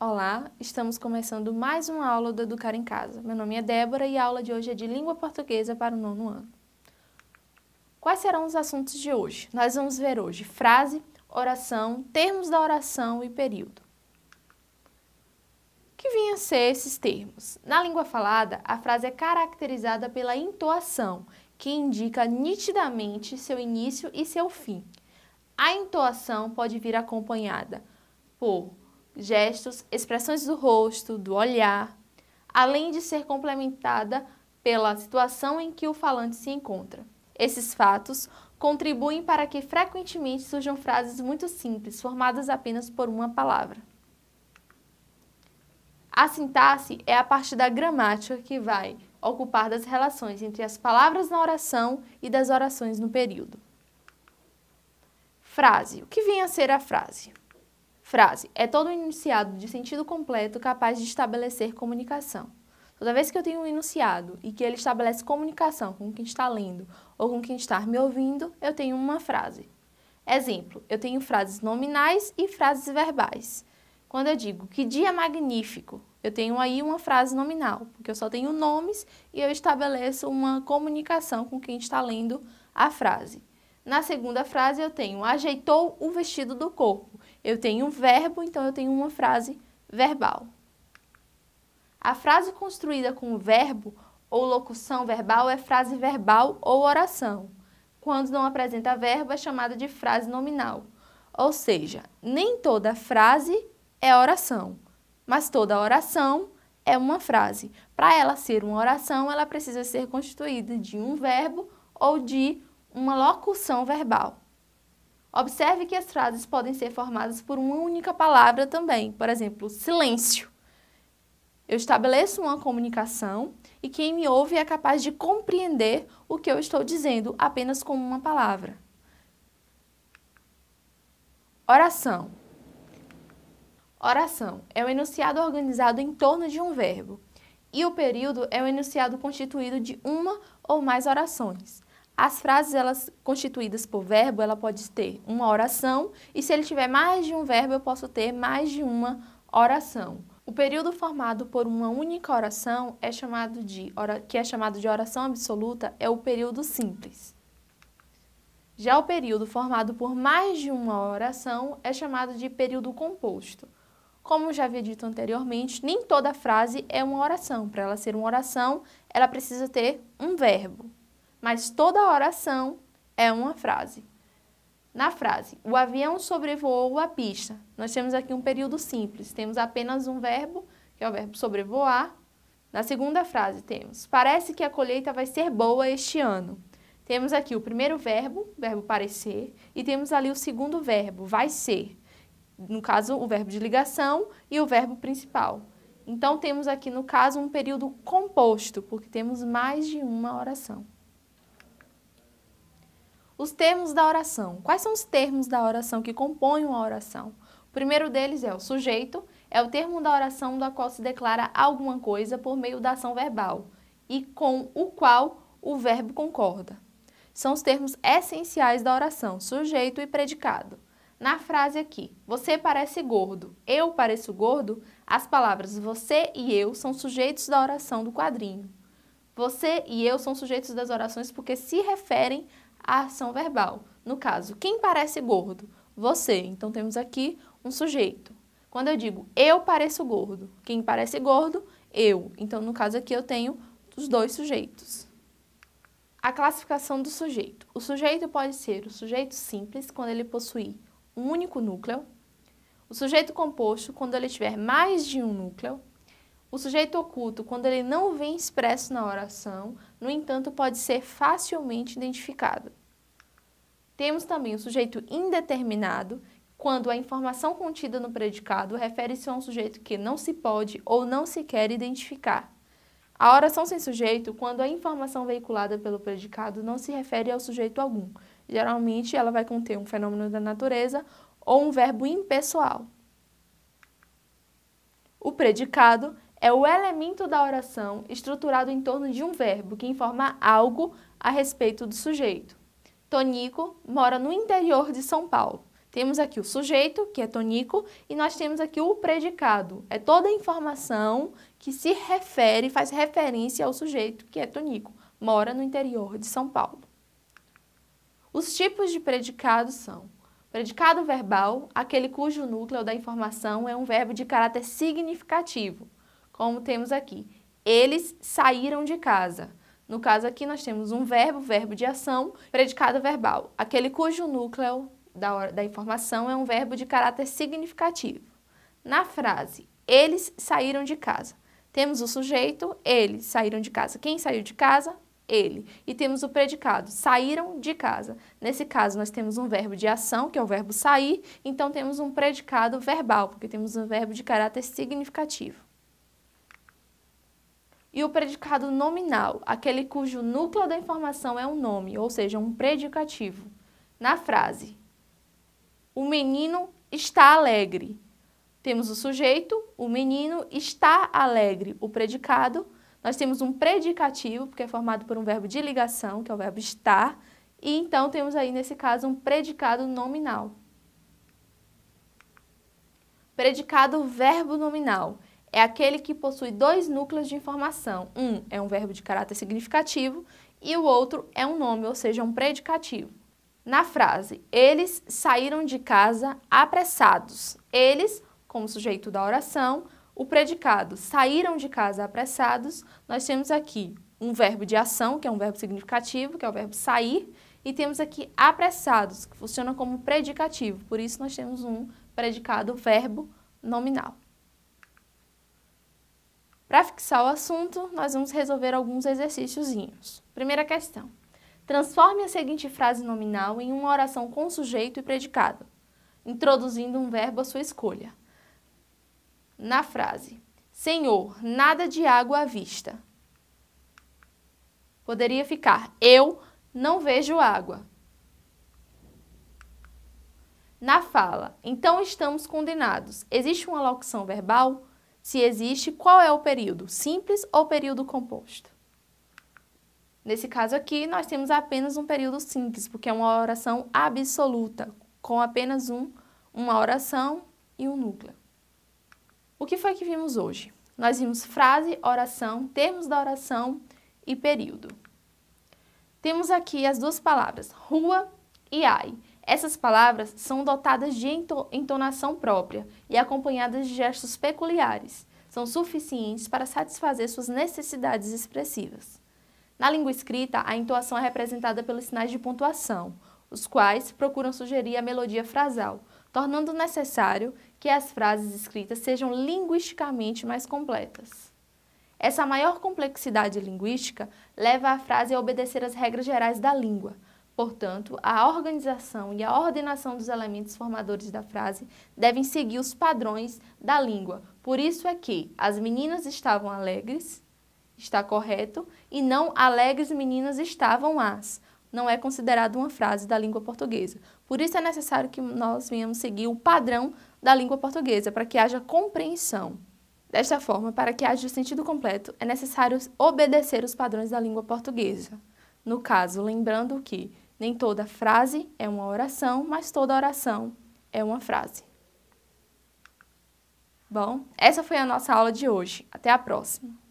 Olá, estamos começando mais uma aula do Educar em Casa. Meu nome é Débora e a aula de hoje é de Língua Portuguesa para o nono ano. Quais serão os assuntos de hoje? Nós vamos ver hoje frase, oração, termos da oração e período. Que vinham a ser esses termos? Na língua falada, a frase é caracterizada pela entoação, que indica nitidamente seu início e seu fim. A entoação pode vir acompanhada por gestos, expressões do rosto, do olhar, além de ser complementada pela situação em que o falante se encontra. Esses fatos contribuem para que frequentemente surjam frases muito simples, formadas apenas por uma palavra. A sintaxe é a parte da gramática que vai ocupar das relações entre as palavras na oração e das orações no período. Frase. O que vem a ser a frase? Frase é todo enunciado de sentido completo capaz de estabelecer comunicação. Toda vez que eu tenho um enunciado e que ele estabelece comunicação com quem está lendo ou com quem está me ouvindo, eu tenho uma frase. Exemplo, eu tenho frases nominais e frases verbais. Quando eu digo que dia magnífico, eu tenho aí uma frase nominal, porque eu só tenho nomes e eu estabeleço uma comunicação com quem está lendo a frase. Na segunda frase eu tenho ajeitou o vestido do corpo. Eu tenho um verbo, então eu tenho uma frase verbal. A frase construída com verbo ou locução verbal é frase verbal ou oração. Quando não apresenta verbo, é chamada de frase nominal. Ou seja, nem toda frase é oração, mas toda oração é uma frase. Para ela ser uma oração, ela precisa ser constituída de um verbo ou de uma locução verbal. Observe que as frases podem ser formadas por uma única palavra também. Por exemplo, silêncio. Eu estabeleço uma comunicação e quem me ouve é capaz de compreender o que eu estou dizendo apenas com uma palavra. Oração. Oração é o enunciado organizado em torno de um verbo e o período é o enunciado constituído de uma ou mais orações. As frases, elas constituídas por verbo, ela pode ter uma oração e se ele tiver mais de um verbo, eu posso ter mais de uma oração. O período formado por uma única oração é chamado de, que é chamado de oração absoluta, é o período simples. Já o período formado por mais de uma oração é chamado de período composto. Como já havia dito anteriormente, nem toda frase é uma oração. Para ela ser uma oração, ela precisa ter um verbo mas toda oração é uma frase. Na frase, o avião sobrevoou a pista. Nós temos aqui um período simples, temos apenas um verbo, que é o verbo sobrevoar. Na segunda frase temos, parece que a colheita vai ser boa este ano. Temos aqui o primeiro verbo, verbo parecer, e temos ali o segundo verbo, vai ser. No caso, o verbo de ligação e o verbo principal. Então, temos aqui, no caso, um período composto, porque temos mais de uma oração. Os termos da oração. Quais são os termos da oração que compõem uma oração? O primeiro deles é o sujeito, é o termo da oração da qual se declara alguma coisa por meio da ação verbal e com o qual o verbo concorda. São os termos essenciais da oração, sujeito e predicado. Na frase aqui, você parece gordo, eu pareço gordo, as palavras você e eu são sujeitos da oração do quadrinho. Você e eu são sujeitos das orações porque se referem a ação verbal. No caso, quem parece gordo? Você. Então temos aqui um sujeito. Quando eu digo eu pareço gordo, quem parece gordo? Eu. Então no caso aqui eu tenho os dois sujeitos. A classificação do sujeito. O sujeito pode ser o sujeito simples, quando ele possui um único núcleo. O sujeito composto, quando ele tiver mais de um núcleo. O sujeito oculto, quando ele não vem expresso na oração, no entanto, pode ser facilmente identificado. Temos também o sujeito indeterminado, quando a informação contida no predicado refere-se a um sujeito que não se pode ou não se quer identificar. A oração sem sujeito, quando a informação veiculada pelo predicado não se refere ao sujeito algum. Geralmente, ela vai conter um fenômeno da natureza ou um verbo impessoal. O predicado é o elemento da oração estruturado em torno de um verbo que informa algo a respeito do sujeito. Tonico mora no interior de São Paulo. Temos aqui o sujeito, que é tonico, e nós temos aqui o predicado. É toda a informação que se refere, faz referência ao sujeito, que é tonico, mora no interior de São Paulo. Os tipos de predicados são predicado verbal, aquele cujo núcleo da informação é um verbo de caráter significativo, como temos aqui. Eles saíram de casa. No caso aqui nós temos um verbo, verbo de ação, predicado verbal, aquele cujo núcleo da, da informação é um verbo de caráter significativo. Na frase, eles saíram de casa. Temos o sujeito, eles saíram de casa. Quem saiu de casa? Ele. E temos o predicado, saíram de casa. Nesse caso, nós temos um verbo de ação, que é o verbo sair, então temos um predicado verbal, porque temos um verbo de caráter significativo. E o predicado nominal, aquele cujo núcleo da informação é um nome, ou seja, um predicativo. Na frase, o menino está alegre. Temos o sujeito, o menino está alegre, o predicado. Nós temos um predicativo, porque é formado por um verbo de ligação, que é o verbo estar, e então temos aí, nesse caso, um predicado nominal. Predicado verbo nominal é aquele que possui dois núcleos de informação. Um é um verbo de caráter significativo e o outro é um nome, ou seja, um predicativo. Na frase, eles saíram de casa apressados. Eles, como sujeito da oração, o predicado saíram de casa apressados, nós temos aqui um verbo de ação, que é um verbo significativo, que é o verbo sair, e temos aqui apressados, que funciona como predicativo, por isso nós temos um predicado verbo nominal. Para fixar o assunto, nós vamos resolver alguns exercíciozinhos. Primeira questão. Transforme a seguinte frase nominal em uma oração com sujeito e predicado, introduzindo um verbo à sua escolha. Na frase, Senhor, nada de água à vista. Poderia ficar, eu não vejo água. Na fala, então estamos condenados. Existe uma locução verbal? Se existe, qual é o período? Simples ou período composto? Nesse caso aqui, nós temos apenas um período simples, porque é uma oração absoluta, com apenas um, uma oração e um núcleo. O que foi que vimos hoje? Nós vimos frase, oração, termos da oração e período. Temos aqui as duas palavras, rua e ai. Essas palavras são dotadas de entonação própria e acompanhadas de gestos peculiares. São suficientes para satisfazer suas necessidades expressivas. Na língua escrita, a entoação é representada pelos sinais de pontuação, os quais procuram sugerir a melodia frasal, tornando necessário que as frases escritas sejam linguisticamente mais completas. Essa maior complexidade linguística leva a frase a obedecer às regras gerais da língua. Portanto, a organização e a ordenação dos elementos formadores da frase devem seguir os padrões da língua. Por isso é que as meninas estavam alegres, está correto, e não alegres meninas estavam as. Não é considerado uma frase da língua portuguesa. Por isso é necessário que nós venhamos seguir o padrão da língua portuguesa, para que haja compreensão. Desta forma, para que haja o sentido completo, é necessário obedecer os padrões da língua portuguesa. No caso, lembrando que nem toda frase é uma oração, mas toda oração é uma frase. Bom, essa foi a nossa aula de hoje. Até a próxima!